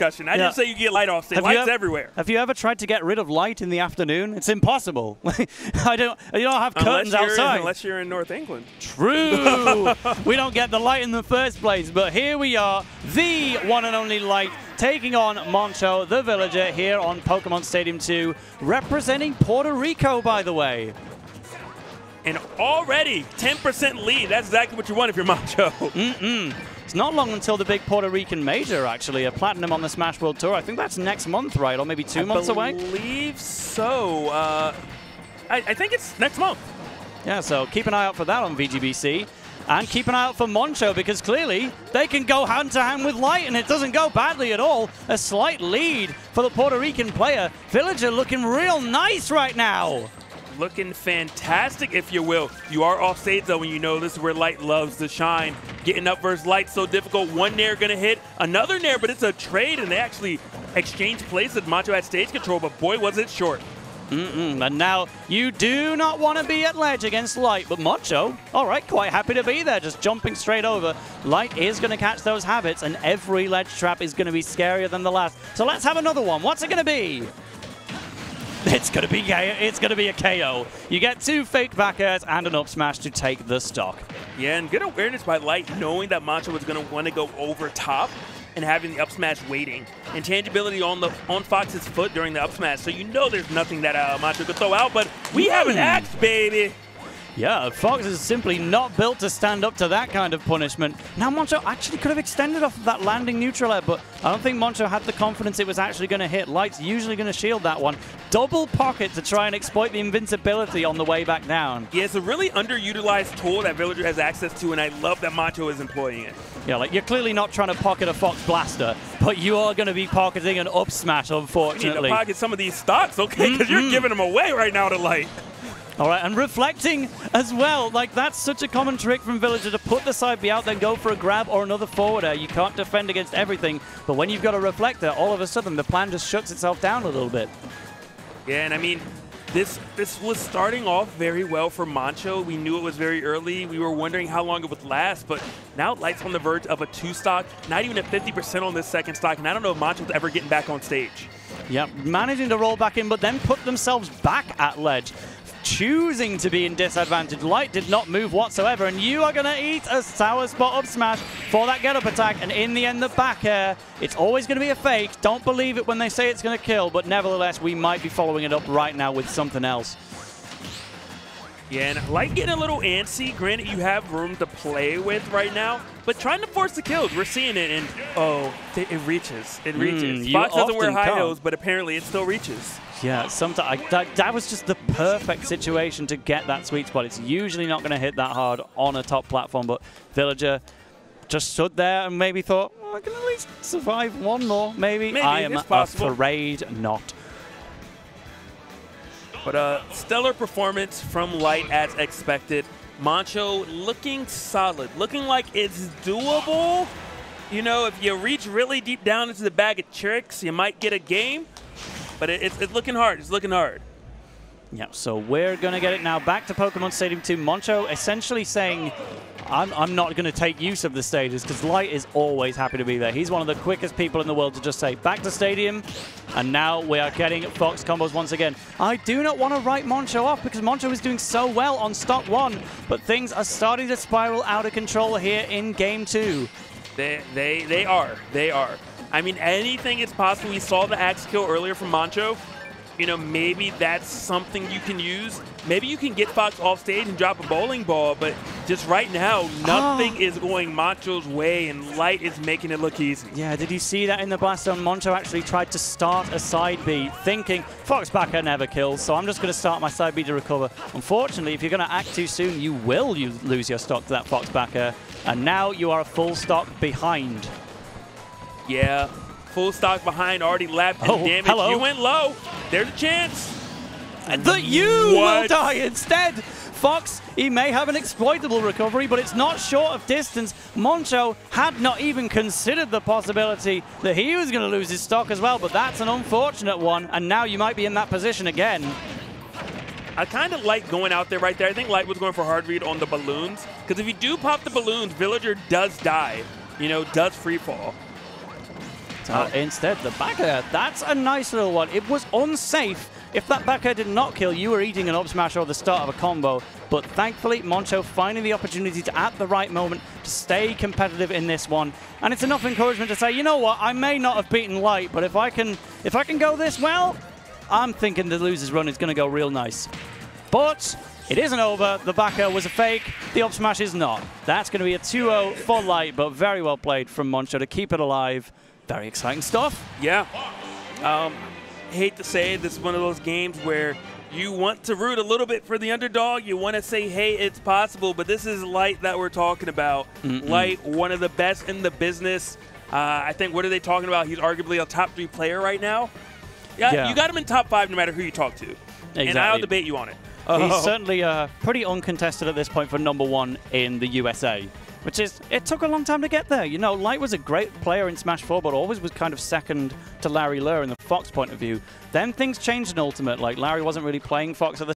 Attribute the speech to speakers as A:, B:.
A: I
B: Yeah.
A: didn't say you get light off.
B: Have
A: Light's
B: ev-
A: everywhere.
B: Have you ever tried to get rid of light in the afternoon? It's impossible. I don't. You don't have curtains
A: Unless
B: outside.
A: unless you're in North England.
B: True. we don't get the light in the first place, but here we are, the one and only light, taking on Moncho, the villager, here on Pokemon Stadium 2, representing Puerto Rico, by the way.
A: And already 10% lead. That's exactly what you want if you're Moncho.
B: It's not long until the big Puerto Rican major, actually, a platinum on the Smash World Tour. I think that's next month, right? Or maybe two months
A: I
B: away?
A: believe so. Uh, I, I think it's next month.
B: Yeah, so keep an eye out for that on VGBC. And keep an eye out for Moncho because clearly they can go hand to hand with Light and it doesn't go badly at all. A slight lead for the Puerto Rican player. Villager looking real nice right now.
A: Looking fantastic, if you will. You are off stage, though, and you know this is where Light loves to shine. Getting up versus Light so difficult. One Nair going to hit, another Nair, but it's a trade, and they actually exchange places. Moncho had stage control, but boy, was it short.
B: Mm, and now you do not want to be at ledge against Light, but Moncho, all right, quite happy to be there, just jumping straight over. Light is going to catch those habits, and every ledge trap is going to be scarier than the last. So let's have another one. What's it going to be? It's going to be it's going to be a KO. You get two fake back airs and an up smash to take the stock.
A: Yeah, and good awareness by Light, knowing that Moncho was going to want to go over top and having the up smash waiting. Intangibility on the on Fox's foot during the up smash, so you know there's nothing that uh, Moncho could throw out, but we have an axe, baby.
B: Yeah, Fox is simply not built to stand up to that kind of punishment. Now, Moncho actually could have extended off of that landing neutral air, but I don't think Moncho had the confidence it was actually going to hit. Light's usually going to shield that one. Double pocket to try and exploit the invincibility on the way back down.
A: Yeah, it's a really underutilized tool that Villager has access to, and I love that Moncho is employing it.
B: Yeah, like you're clearly not trying to pocket a Fox Blaster, but you are going to be pocketing an up smash,
A: We need to pocket some of these stocks, okay? Because
B: Mm-hmm.
A: you're giving them away right now to Light.
B: All right, and reflecting as well. Like, that's such a common trick from Villager to put the side B out, then go for a grab or another forward air. You can't defend against everything, but when you've got a reflector, all of a sudden the plan just shuts itself down a little bit.
A: Yeah, and I mean, this this was starting off very well for Moncho. We knew it was very early. We were wondering how long it would last, but now Light's on the verge of a two stock, not even at 50% on this second stock, and I don't know if Moncho's ever getting back on stage.
B: Yeah, managing to roll back in, but then put themselves back at ledge. Choosing to be in disadvantage. Light did not move whatsoever, and you are going to eat a sour spot up smash for that get up attack. And in the end, the back air. It's always going to be a fake. Don't believe it when they say it's going to kill, but nevertheless, we might be following it up right now with something else.
A: Yeah, and Light getting a little antsy. Granted, you have room to play with right now, but trying to force the kills. We're seeing it, and oh, it reaches. It reaches.
B: Mm, you
A: Fox doesn't wear high
B: can't.
A: but apparently it still reaches.
B: Yeah, sometimes that, that was just the perfect situation to get that sweet spot. It's usually not going to hit that hard on a top platform, but Villager just stood there and maybe thought, "Oh, I can at least survive one more, maybe.
A: Maybe,
B: I am
A: it's possible.
B: afraid not.
A: But a stellar performance from Light as expected. Moncho looking solid, looking like it's doable. You know, if you reach really deep down into the bag of tricks, you might get a game. But it, it's, it's looking hard. It's looking hard.
B: Yeah, so we're going to get it now back to Pokemon Stadium 2. Moncho essentially saying, I'm, I'm not going to take use of the stages because Light is always happy to be there. He's one of the quickest people in the world to just say, back to Stadium. And now we are getting Fox combos once again. I do not want to write Moncho off because Moncho is doing so well on stock one, but things are starting to spiral out of control here in game two.
A: They, they, they are. They are. I mean, anything is possible. We saw the axe kill earlier from Moncho. You know, maybe that's something you can use. Maybe you can get Fox off stage and drop a bowling ball, but just right now, nothing ah. is going Moncho's way, and Light is making it look easy.
B: Yeah, did you see that in the blast zone? Moncho actually tried to start a side B, thinking Fox back air never kills, so I'm just going to start my side B to recover. Unfortunately, if you're going to act too soon, you will use, lose your stock to that Fox back air, and now you are a full stock behind.
A: Yeah, full stock behind, already lapped in
B: Oh,
A: damage.
B: hello.
A: You went low. There's a chance.
B: That you will die instead! Fox, he may have an exploitable recovery, but it's not short of distance. Moncho had not even considered the possibility that he was going to lose his stock as well, but that's an unfortunate one, and now you might be in that position again.
A: I kind of like going out there right there. I think Light was going for hard read on the balloons. Because if you do pop the balloons, Villager does die. You know, does free fall.
B: Uh, instead, the back air. That's a nice little one. It was unsafe. If that back air did not kill, you were eating an up smash or the start of a combo. But thankfully, Moncho finding the opportunity to, at the right moment, to stay competitive in this one. And it's enough encouragement to say, you know what, I may not have beaten Light, but if I can, if I can go this well, I'm thinking the loser's run is going to go real nice. But it isn't over. The back air was a fake. The up smash is not. That's going to be a 2-0 for Light, but very well played from Moncho to keep it alive. Very exciting stuff.
A: Yeah. Um, hate to say it, this is one of those games where you want to root a little bit for the underdog. You want to say, hey, it's possible, but this is Light that we're talking about.
B: Mm-mm.
A: Light, one of the best in the business. Uh, I think, what are they talking about? He's arguably a top three player right now. Yeah,
B: Yeah.
A: you got him in top five no matter who you talk to. Exactly. And I'll debate you on it.
B: He's
A: Oh.
B: certainly uh, pretty uncontested at this point for number one in the USA, which is, it took a long time to get there. You know, Light was a great player in Smash 4, but always was kind of second to Larry Lurr in the Fox point of view. Then things changed in Ultimate. Like, Larry wasn't really playing Fox at the